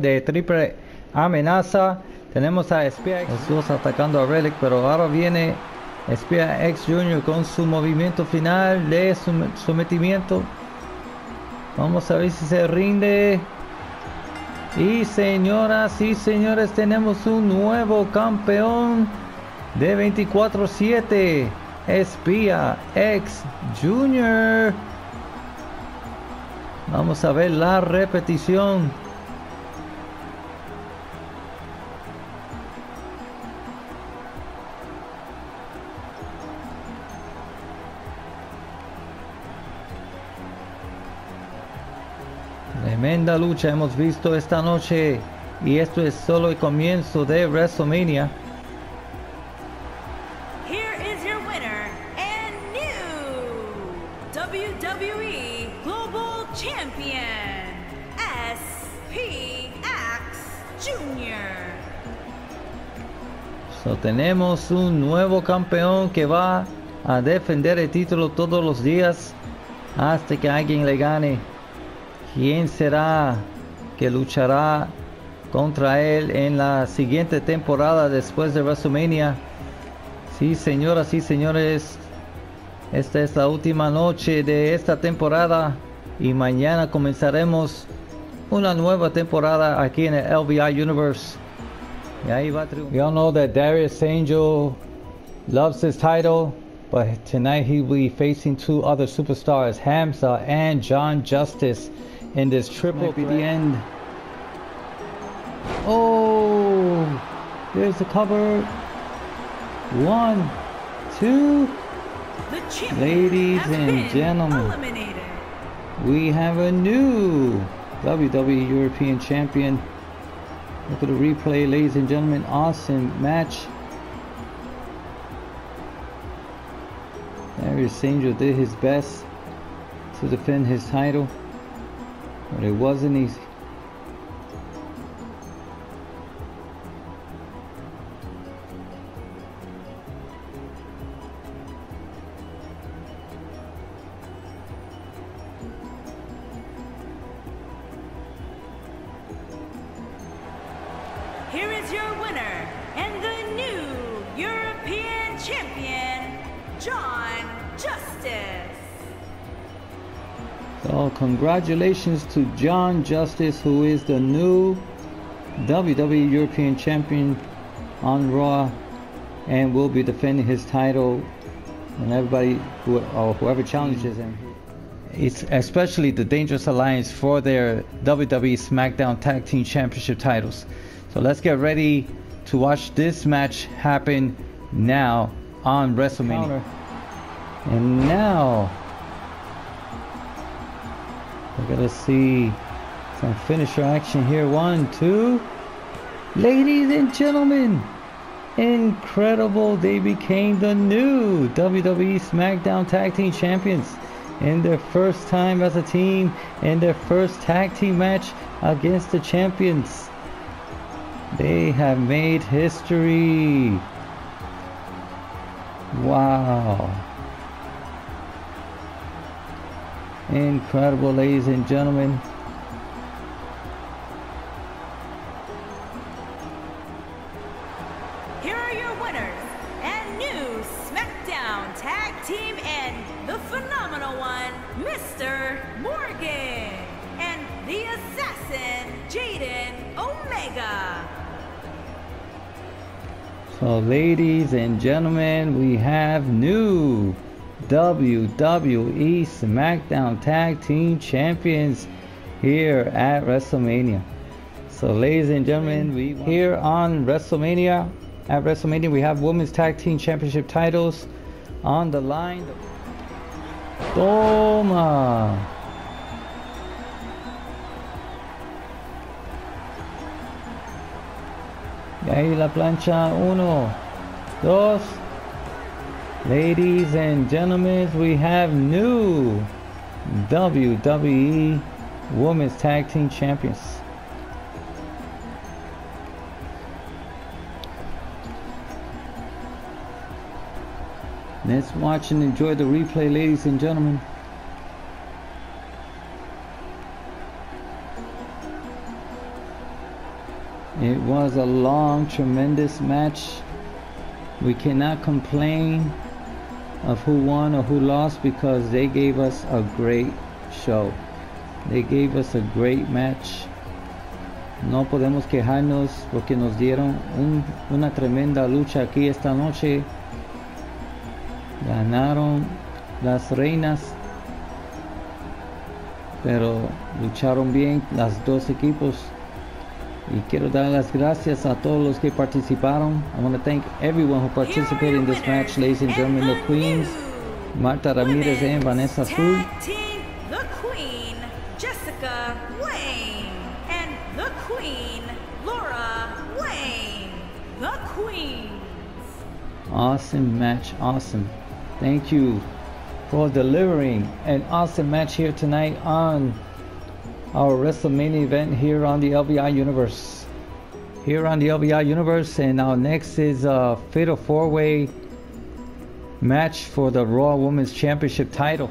de triple amenaza. Tenemos a Espía Jesús atacando a Relic, pero ahora viene Espía X Junior con su movimiento final de sometimiento. Vamos a ver si se rinde. Y señoras y señores, tenemos un nuevo campeón de 24-7. Espía X Junior. Vamos a ver la repetición. Tremenda lucha hemos visto esta noche y esto es solo el comienzo de WrestleMania. Here is your winner and new WWE Global Champion, SPX Jr. So, tenemos un nuevo campeón que va a defender el título todos los días hasta que alguien le gane. ¿Quién será que luchará contra él en la siguiente temporada después de WrestleMania? Sí, señoras y señores, esta es la última noche de esta temporada y mañana comenzaremos una nueva temporada aquí en el LVI Universe. Y ahí va We all know that Darius Angel loves his title, but tonight he will be facing two other superstars, Hamza and John Justice. In this triple Might be the end. Oh, there's the cover. One, two. Ladies and gentlemen, eliminated. we have a new WWE European Champion. Look at the replay, ladies and gentlemen. Awesome match. Darius Angel did his best to defend his title. But it wasn't easy. Here is your winner and the new European champion, John Justice. So congratulations to John Justice who is the new WWE European Champion on Raw and will be defending his title and everybody who, or whoever challenges him. It's especially the Dangerous Alliance for their WWE SmackDown Tag Team Championship titles. So let's get ready to watch this match happen now on WrestleMania. And now we're gonna see some finisher action here. One, two. Ladies and gentlemen, incredible. They became the new WWE SmackDown Tag Team Champions in their first time as a team in their first tag team match against the champions. They have made history. Wow. Incredible, ladies and gentlemen. Here are your winners and new SmackDown Tag Team and the phenomenal one, Mr. Morgan and the Assassin, Jaden Omega. So, ladies and gentlemen, we have new WWE SmackDown Tag Team Champions here at WrestleMania. So, ladies and gentlemen, we here on WrestleMania, at WrestleMania, we have Women's Tag Team Championship titles on the line. Toma! Uh, y ahí la plancha, uno, dos, Ladies and gentlemen, we have new WWE Women's Tag Team Champions. Let's watch and enjoy the replay, ladies and gentlemen. It was a long, tremendous match. We cannot complain of who won or who lost because they gave us a great show. They gave us a great match. No podemos quejarnos porque nos dieron un, una tremenda lucha aquí esta noche. Ganaron las reinas, pero lucharon bien las dos equipos. Y quiero dar las gracias a todos los que participaron. I want to thank everyone who participated in this match, ladies and gentlemen, the queens, Marta Ramirez and Vanessa Fu. The Queen, Jessica Wayne, and the Queen, Laura Wayne. The Queens. Awesome match, awesome. Thank you for delivering an awesome match here tonight on our WrestleMania event here on the LVI Universe. Here on the LVI Universe, and now next is a fatal four way match for the Raw Women's Championship title.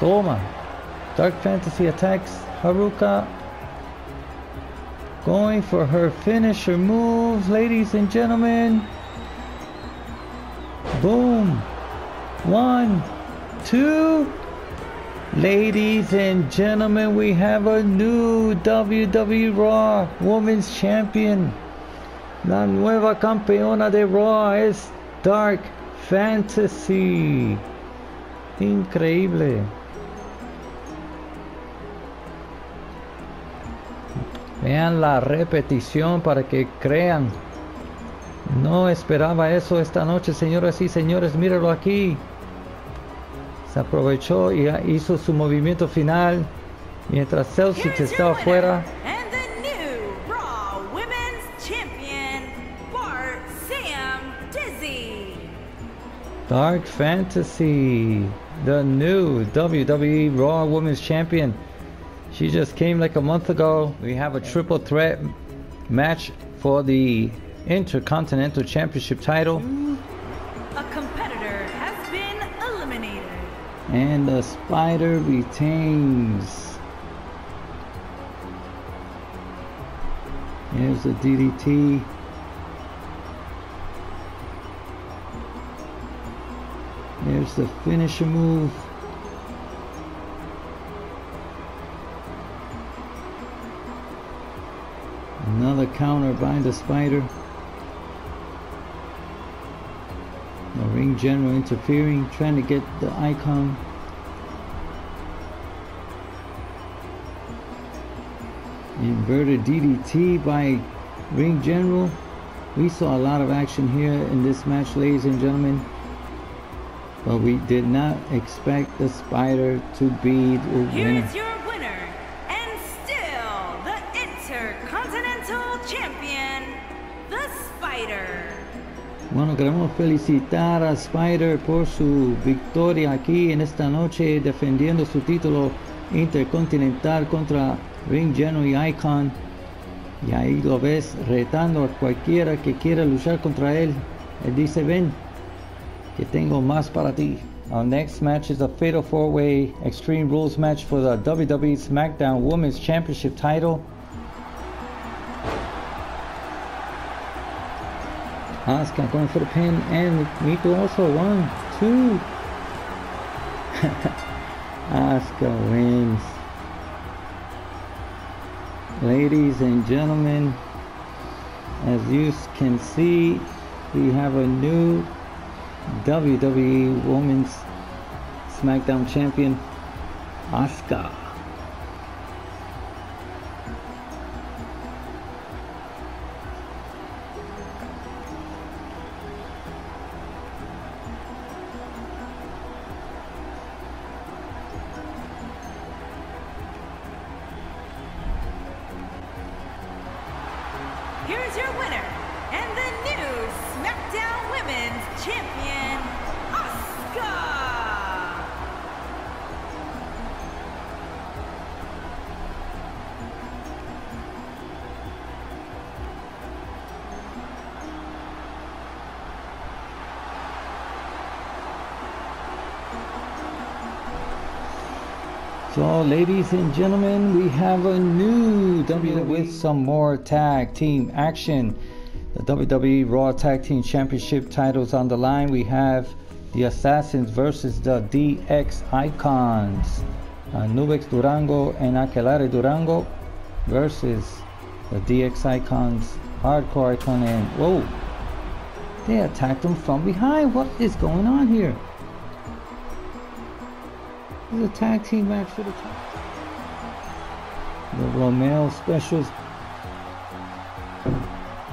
Toma. Dark Fantasy attacks Haruka. Going for her finisher moves, ladies and gentlemen. Boom. One, two. Ladies and gentlemen, we have a new WWE Raw Women's Champion. La nueva campeona de Raw es Dark Fantasy. Increíble. Vean la repetición para que crean. No esperaba eso esta noche, señoras y señores. Míralo aquí. Se aprovechó y hizo su movimiento final mientras Celsius estaba your fuera. and the new Raw Women's Champion, Bart Sam Dizzy. Dark Fantasy, the new WWE Raw Women's Champion. She just came like a month ago. We have a triple threat match for the Intercontinental Championship title. Mm-hmm. And the spider retains. Here's the DDT. There's the finisher move. Another counter by the spider. Ring general interfering, trying to get the icon. Inverted DDT by ring general. We saw a lot of action here in this match, ladies and gentlemen. But we did not expect the spider to be the winner. Here's your winner and still the Intercontinental Champion, the Spider. Bueno, queremos felicitar a Spider por su victoria aquí en esta noche defendiendo su título intercontinental contra Ring General y Icon. Y ahí lo ves retando a cualquiera que quiera luchar contra él. Él dice, ven, que tengo más para ti. Our next match is a Fatal 4-Way Extreme Rules match for the WWE SmackDown Women's Championship title. Asuka going for the pin and Miko also one, two. Asuka wins. Ladies and gentlemen, as you can see, we have a new WWE Women's SmackDown Champion, Asuka. Champion, Asuka. So, ladies and gentlemen, we have a new WWE with some more tag team action. WWE Raw Tag Team Championship titles on the line. We have the Assassins versus the DX Icons. Uh, Nubex Durango and Aquelarre Durango versus the DX Icons, Hardcore Icon, and whoa, they attacked them from behind. What is going on here? This is a tag team match for the top. The Romeo specials.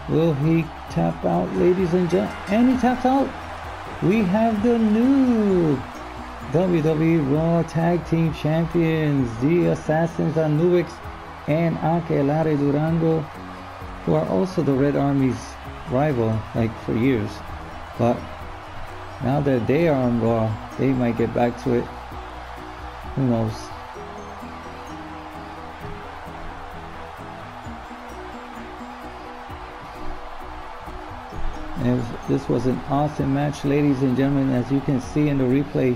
Will he tap out, ladies and gentlemen? And he taps out. We have the new WWE Raw Tag Team Champions, the Assassins Anubix and Aquelarre Durango, who are also the Red Army's rival, like for years. But now that they are on Raw, they might get back to it. Who knows? Was, this was an awesome match, ladies and gentlemen, as you can see in the replay.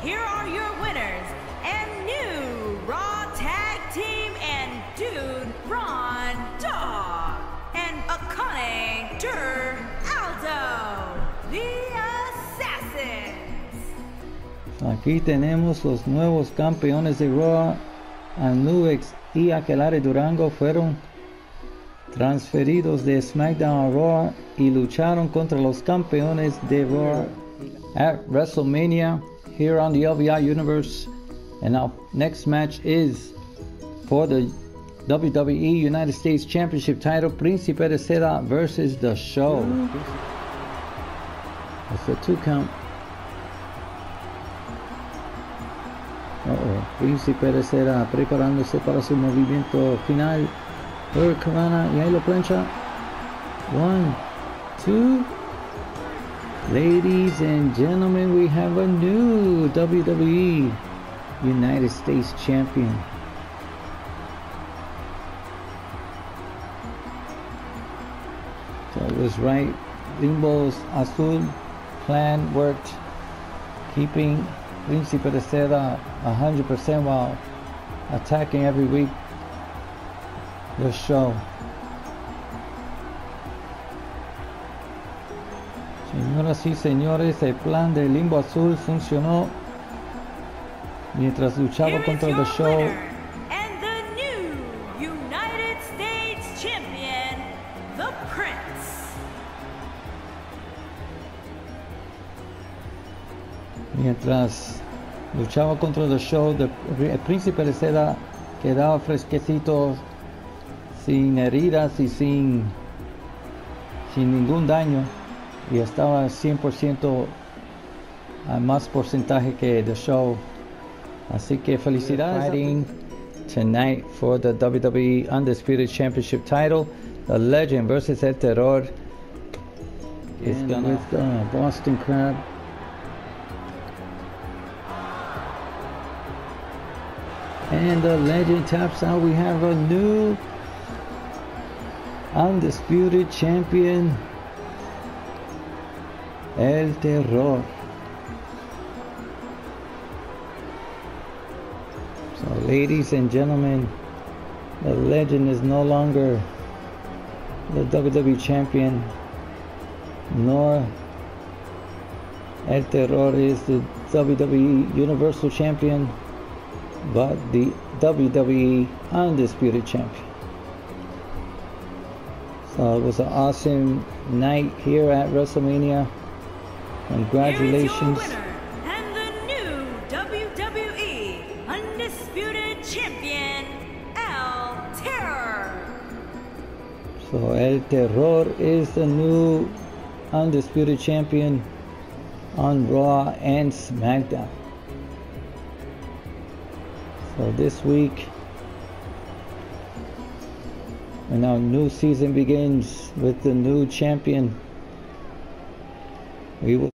Here are your winners and new Raw Tag Team and Dude Ron Dog and Akane Dur Aldo, the Assassins. Aquí tenemos los nuevos campeones de Raw. Anubex y Aquelarre Durango fueron transferidos de SmackDown a Raw y lucharon contra los campeones de Raw at WrestleMania here on the LVI Universe. And our next match is for the WWE United States Championship title, Príncipe de Seda versus The Show. It's a two count. Uh oh, Príncipe de Seda preparándose para su movimiento final. Hurricane y ahí lo plancha. One, two. Ladies and gentlemen, we have a new WWE United States Champion. So it was right. Limbo's Azul plan worked, keeping Príncipe de Seda 100% while attacking every week the show. Señoras y señores, el plan de Limbo Azul funcionó mientras luchaba contra The Show. Mientras luchaba contra The Show, el príncipe de seda quedaba fresquecito, sin heridas y sin, sin ningún daño. Y estaba 100% a más porcentaje que The Show. Así que felicidades. Fighting tonight for the WWE Undisputed Championship title. The Legend versus El Terror. It's gonna, with, uh, Boston Crab. And the legend taps out. We have a new undisputed champion, El Terror. So, ladies and gentlemen, the legend is no longer the WWE champion, nor El Terror is the WWE Universal Champion, but the WWE Undisputed Champion. So it was an awesome night here at WrestleMania. Here is your Congratulations. winner and the new WWE Undisputed Champion, El Terror. So El Terror is the new undisputed champion on Raw and SmackDown. So this week, when our new season begins with the new champion, we will.